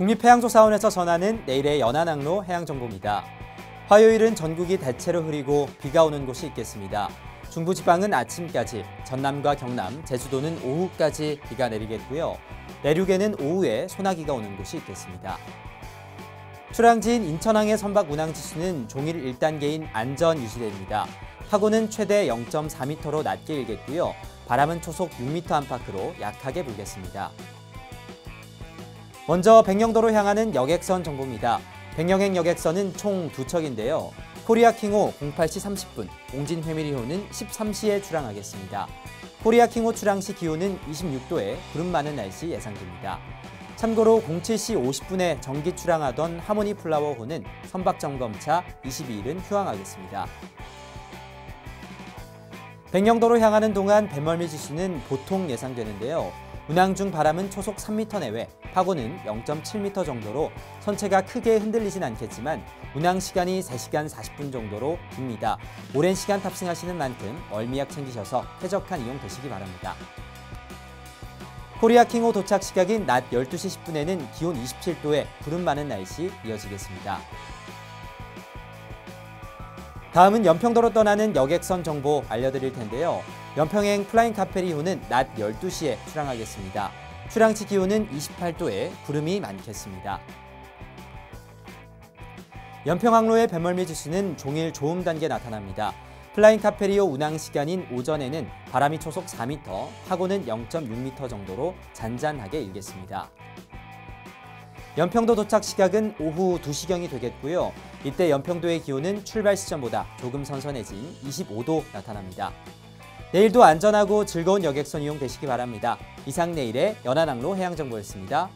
국립해양조사원에서 전하는 내일의 연안항로 해양정보입니다. 화요일은 전국이 대체로 흐리고 비가 오는 곳이 있겠습니다. 중부지방은 아침까지, 전남과 경남, 제주도는 오후까지 비가 내리겠고요. 내륙에는 오후에 소나기가 오는 곳이 있겠습니다. 출항지인 인천항의 선박 운항 지수는 종일 1단계인 안전 유지됩니다. 파고는 최대 0.4m로 낮게 일겠고요. 바람은 초속 6m 안팎으로 약하게 불겠습니다. 먼저 백령도로 향하는 여객선 정보입니다. 백령행 여객선은 총 두 척인데요. 코리아 킹호 08시 30분, 옹진 훼미리호는 13시에 출항하겠습니다. 코리아 킹호 출항 시 기온은 26도에 구름 많은 날씨 예상됩니다. 참고로 07시 50분에 정기 출항하던 하모니 플라워호는 선박 점검차 22일은 휴항하겠습니다. 백령도로 향하는 동안 뱃멀미 지수는 보통 예상되는데요. 운항 중 바람은 초속 3m 내외, 파고는 0.7m 정도로 선체가 크게 흔들리진 않겠지만 운항 시간이 3시간 40분 정도로 깁니다. 오랜 시간 탑승하시는 만큼 멀미약 챙기셔서 쾌적한 이용 되시기 바랍니다. 코리아 킹호 도착 시각인 낮 12시 10분에는 기온 27도에 구름 많은 날씨 이어지겠습니다. 다음은 연평도로 떠나는 여객선 정보 알려드릴 텐데요. 연평행 플라잉 카페리호는 낮 12시에 출항하겠습니다. 출항지 기온은 28도에 구름이 많겠습니다. 연평항로의 뱃멀미 지수는 종일 좋음 단계 나타납니다. 플라잉 카페리호 운항 시간인 오전에는 바람이 초속 4m, 파고는 0.6m 정도로 잔잔하게 일겠습니다. 연평도 도착 시각은 오후 2시경이 되겠고요. 이때 연평도의 기온은 출발 시점보다 조금 선선해진 25도 나타납니다. 내일도 안전하고 즐거운 여객선 이용 되시기 바랍니다. 이상 내일의 연안항로 해양정보였습니다.